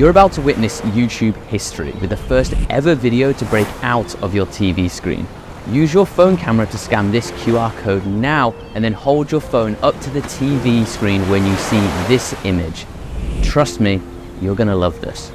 You're about to witness YouTube history with the first ever video to break out of your TV screen. Use your phone camera to scan this QR code now and then hold your phone up to the TV screen when you see this image. Trust me, you're gonna love this.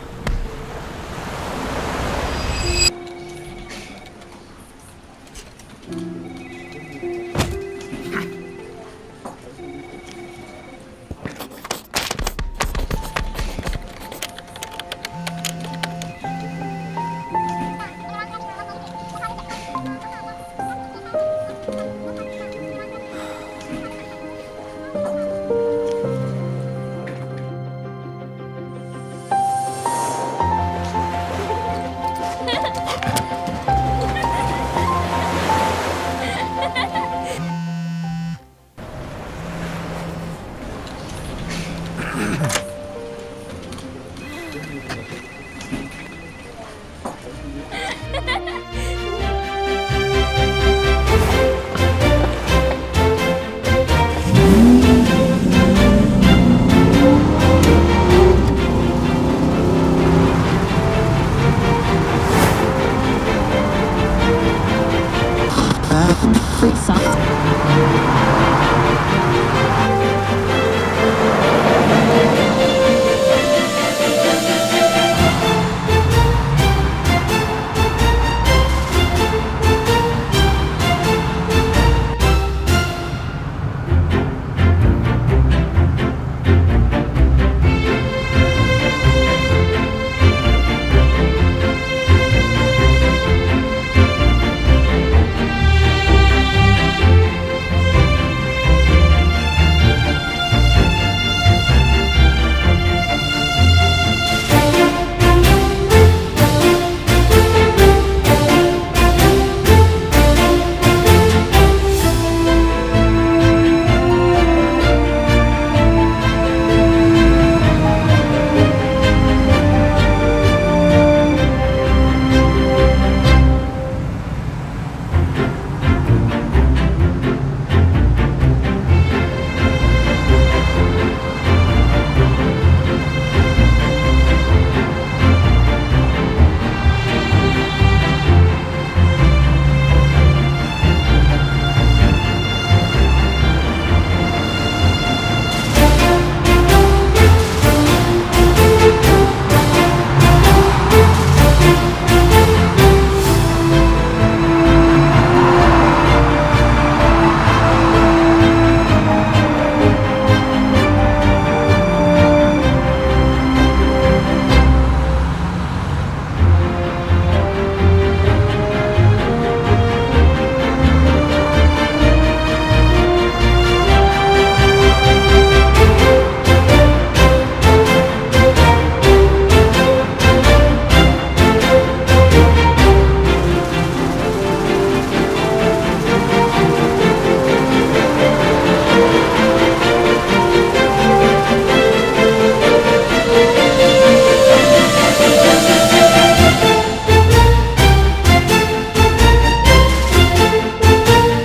free socks.